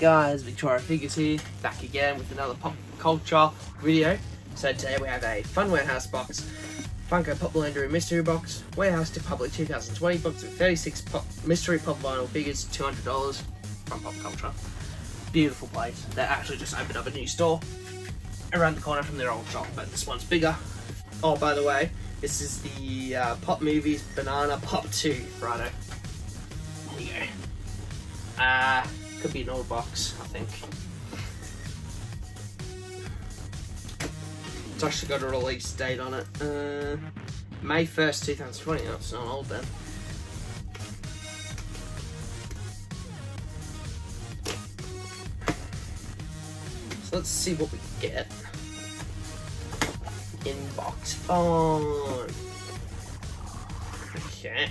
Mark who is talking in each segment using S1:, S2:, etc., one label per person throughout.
S1: Guys, Victoria Figures here, back again with another pop culture video. So today we have a Fun Warehouse box, Funko Pop Legendary Mystery Box, Warehouse to Public 2020 box with 36 pop, mystery pop vinyl figures, $200 from Popcultcha. Beautiful place. They actually just opened up a new store around the corner from their old shop, but this one's bigger. Oh, by the way, this is the uh, Pop Movies Banana Pop 2, righto. There you go. Uh, could be an old box, I think. It's actually got a release date on it. Uh, May 1st, 2020. That's not old then. So let's see what we get. Inbox phone. Okay.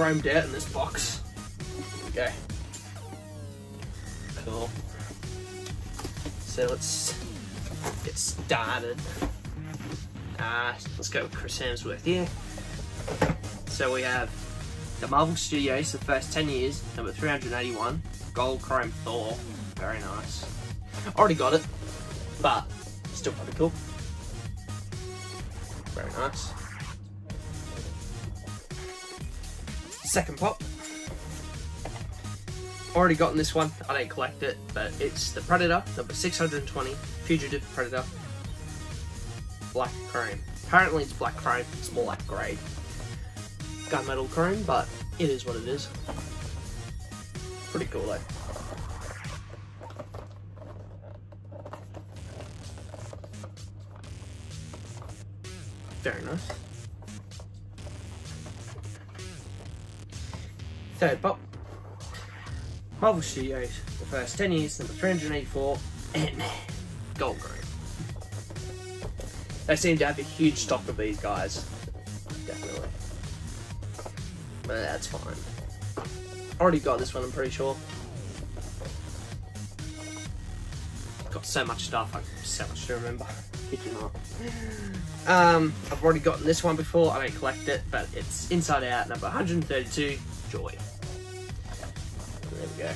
S1: Chromed out in this box. Okay. Cool. So let's get started. Uh, let's go with Chris Hemsworth here. So we have the Marvel Studios, the first 10 years, number 381, gold chrome Thor. Very nice. Already got it, but still pretty cool. Very nice. Second pop. Already gotten this one. I don't collect it, but it's the Predator, number 620, Fugitive Predator, black chrome. Apparently it's black chrome, it's more like grey. Gunmetal chrome, but it is what it is. Pretty cool though. Very nice. Third pop. Marvel Studios, the first 10 years, number 384, and Gold Green. They seem to have a huge stock of these guys. Definitely. But that's fine. Already got this one, I'm pretty sure. Got so much stuff, I so much to remember. Kid you not. Um, I've already gotten this one before, I don't collect it, but it's Inside Out, number 132, Joy. There we go.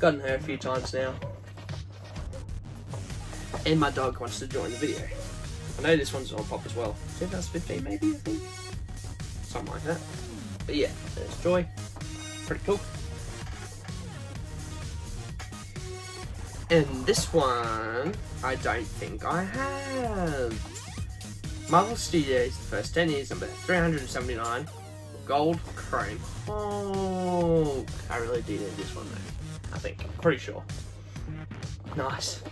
S1: Gotten her a few times now. And my dog wants to join the video. I know this one's on pop as well. 2015 maybe, I think. Something like that. But yeah, there's Joy. Pretty cool. And this one, I don't think I have. Marvel Studios, the first 10 years, number 379 gold chrome. Oh, I really do need this one though. I think. Pretty sure. Nice.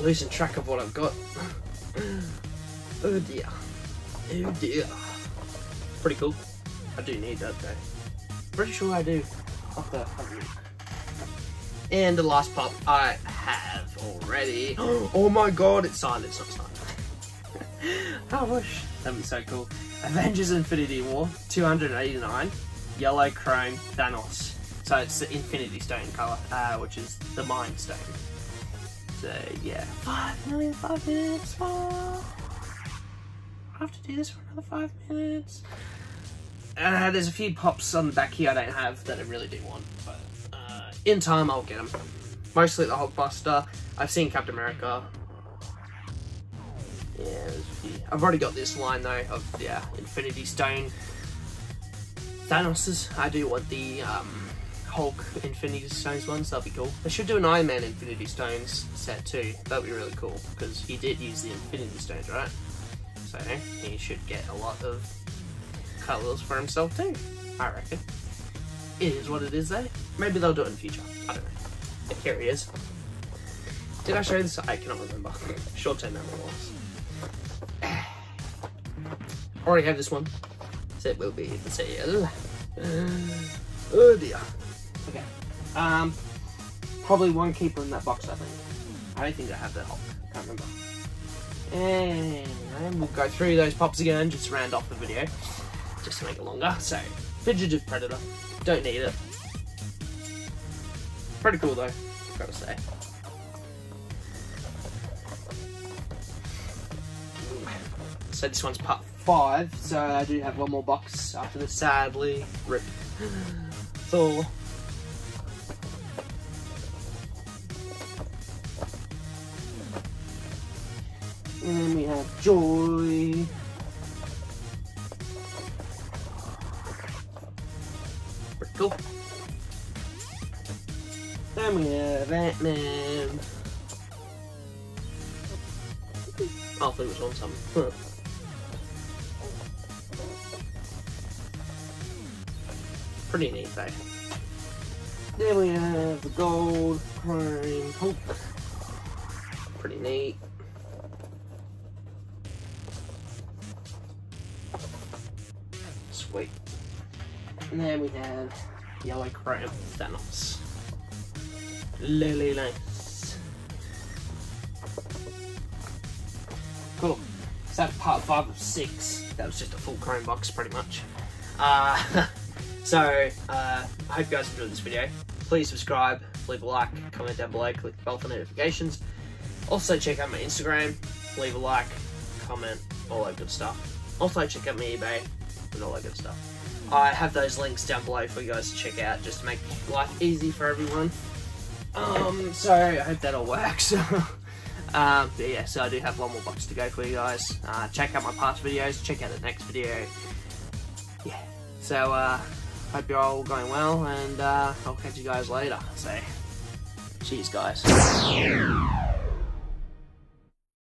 S1: Losing track of what I've got. oh dear. Oh dear. Pretty cool. I do need that though. Pretty sure I do. And the last pop I have already. Oh my god, it's signed. It's not signed. I wish. That'd be so cool. Avengers Infinity War, 289, yellow chrome Thanos. So it's the Infinity Stone colour, uh, which is the Mind Stone. So yeah, five million, five minutes. Oh, I have to do this for another five minutes. Uh, there's a few pops on the back here I don't have that I really do want, but uh, in time I'll get them. Mostly the Hulkbuster. I've seen Captain America. Yeah, I've already got this line though of yeah, Infinity Stone. Thanos's. I do want the um, Hulk Infinity Stones ones. That'll be cool. They should do an Iron Man Infinity Stones set too. That'd be really cool because he did use the Infinity Stones, right? So he should get a lot of colors for himself too. I reckon. It is what it is though. Maybe they'll do it in the future. I don't know. Here he is. Did I show this? I cannot remember. Short-term memory loss already have this one, so it will be the sale. Uh, oh dear. Okay. Um, probably one keeper in that box, I think. I don't think I have the Hulk. Can't remember. And we'll go through those pops again, just round off the video, just to make it longer. So, Fugitive Predator. Don't need it. Pretty cool though, gotta say. So this one's part five. So I do have one more box after this. Sadly, rip. Thor. And then we have Joy. Pretty cool. Then we have Ant-Man. I'll think which one's Pretty neat though. Then we have the gold chrome Hulk. Pretty neat. Sweet. And then we have yellow chrome Thanos. Lily nice. Cool. So that's part five of six. That was just a full chrome box pretty much. Uh, so, uh, I hope you guys enjoyed this video. Please subscribe, leave a like, comment down below, click the bell for notifications. Also check out my Instagram, leave a like, comment, all that good stuff. Also check out my eBay and all that good stuff. I have those links down below for you guys to check out just to make life easy for everyone. Um, so I hope that all works. um, but yeah, so I do have one more box to go for you guys. Uh, check out my past videos, check out the next video. Yeah, so uh, hope you're all going well, and uh, I'll catch you guys later. So, cheers, guys.